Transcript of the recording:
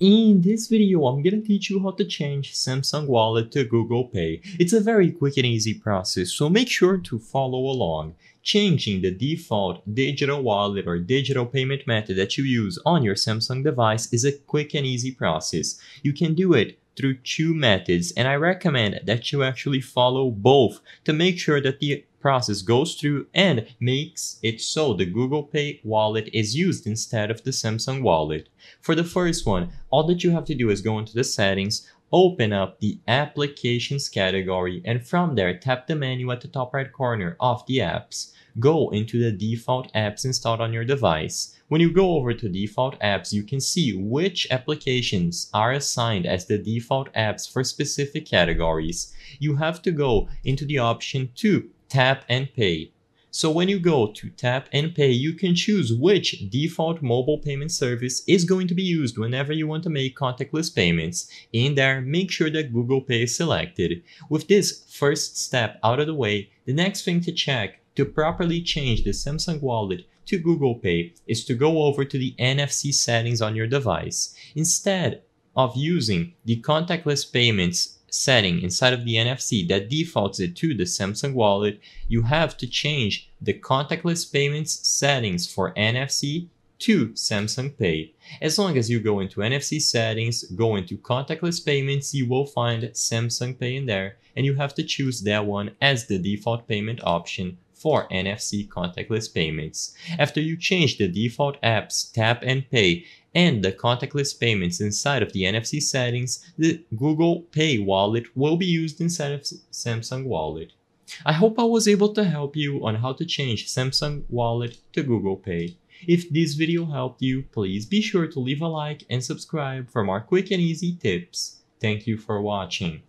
In this video, I'm gonna teach you how to change Samsung Wallet to Google Pay. It's a very quick and easy process, so make sure to follow along. Changing the default digital wallet or digital payment method that you use on your Samsung device is a quick and easy process. You can do it through two methods, and I recommend that you actually follow both to make sure that the process goes through and makes it so the Google Pay wallet is used instead of the Samsung wallet. For the first one, all that you have to do is go into the settings, open up the applications category and from there tap the menu at the top right corner of the apps. Go into the default apps installed on your device. When you go over to default apps, you can see which applications are assigned as the default apps for specific categories. You have to go into the option to tap and pay. So when you go to tap and pay, you can choose which default mobile payment service is going to be used whenever you want to make contactless payments. In there, make sure that Google Pay is selected. With this first step out of the way, the next thing to check to properly change the Samsung Wallet to Google Pay is to go over to the NFC settings on your device. Instead of using the contactless payments setting inside of the NFC that defaults it to the Samsung Wallet, you have to change the contactless payments settings for NFC to Samsung Pay. As long as you go into NFC settings, go into contactless payments, you will find Samsung Pay in there and you have to choose that one as the default payment option for NFC contactless payments. After you change the default apps Tap and Pay and the contactless payments inside of the NFC settings, the Google Pay wallet will be used inside of Samsung Wallet. I hope I was able to help you on how to change Samsung Wallet to Google Pay. If this video helped you, please be sure to leave a like and subscribe for more quick and easy tips. Thank you for watching.